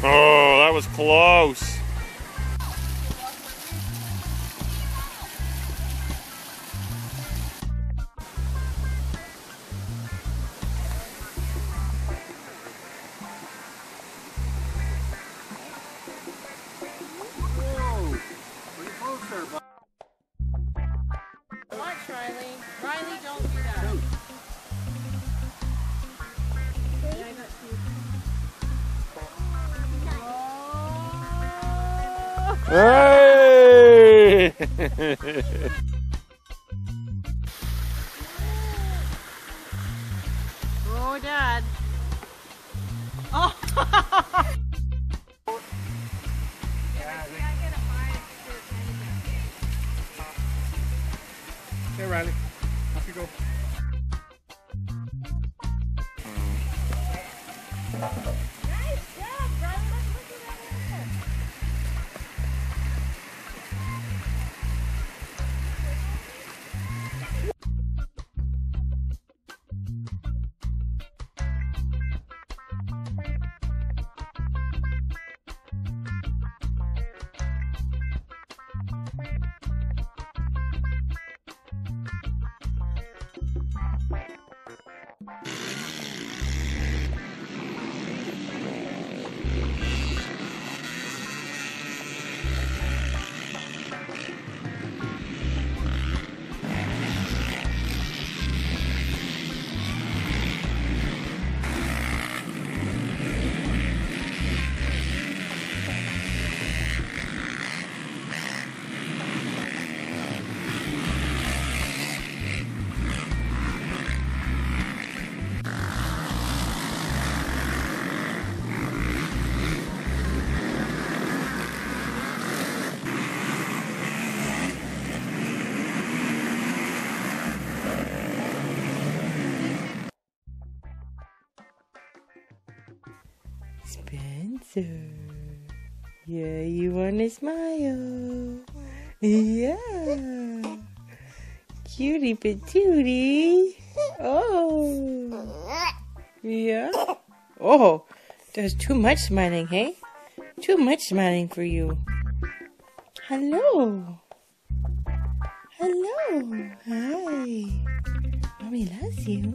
Oh, that was close. Watch, Riley. Riley, don't do that. Yeah, I got two. Oh. Hey! Oh, Dad. Hey Riley, off you go. Spencer. Yeah, you want to smile. Yeah. Cutie patootie. Oh. Yeah. Oh, there's too much smiling, hey? Too much smiling for you. Hello. Hello. Hi. Mommy loves you.